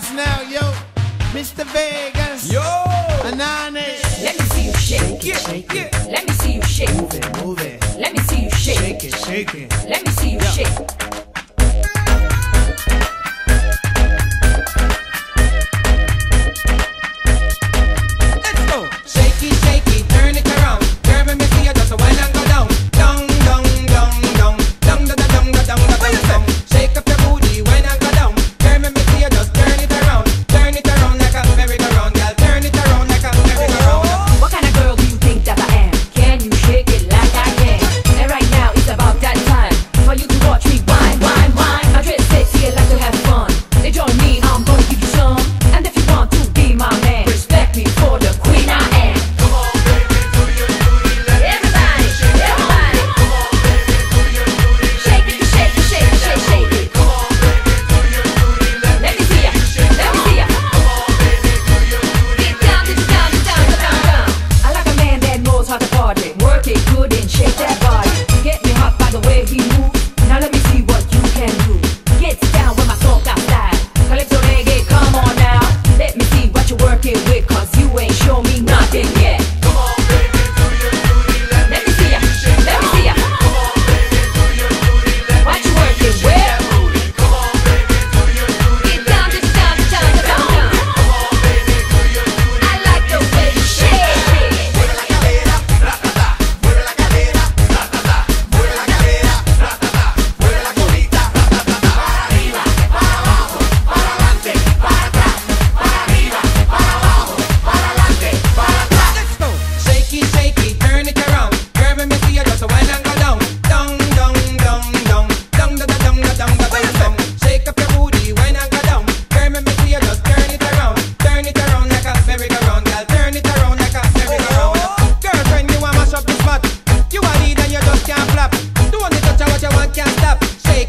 house now, yo. Mr. Vegas. wine, wine, wine. I drip sexy, I like to have fun.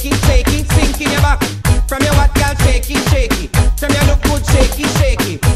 shake it, shake your back. From your hot girl, shake it. From your look good, shake it.